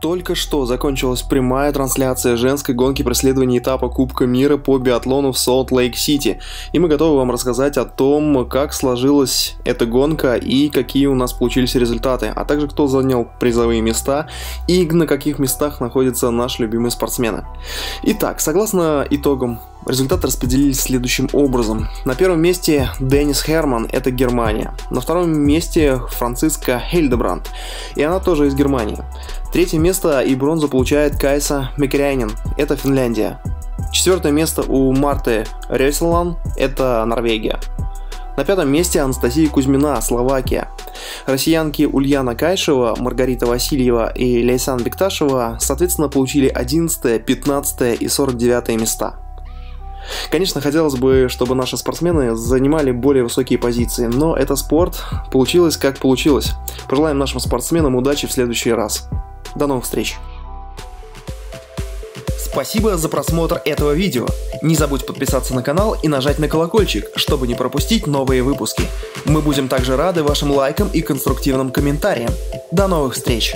Только что закончилась прямая трансляция женской гонки преследования этапа Кубка мира по биатлону в Солт-Лейк-Сити. И мы готовы вам рассказать о том, как сложилась эта гонка и какие у нас получились результаты, а также кто занял призовые места и на каких местах находятся наши любимые спортсмены. Итак, согласно итогам Результаты распределились следующим образом. На первом месте Деннис Херман, это Германия. На втором месте Франциска Хельдебранд, и она тоже из Германии. Третье место и бронзу получает Кайса Мекерянин, это Финляндия. Четвертое место у Марты Реселан, это Норвегия. На пятом месте Анастасия Кузьмина, Словакия. Россиянки Ульяна Кайшева, Маргарита Васильева и Лейсан Бекташева, соответственно, получили 11, 15 и 49 места. Конечно, хотелось бы, чтобы наши спортсмены занимали более высокие позиции, но это спорт, получилось как получилось. Пожелаем нашим спортсменам удачи в следующий раз. До новых встреч! Спасибо за просмотр этого видео. Не забудь подписаться на канал и нажать на колокольчик, чтобы не пропустить новые выпуски. Мы будем также рады вашим лайкам и конструктивным комментариям. До новых встреч!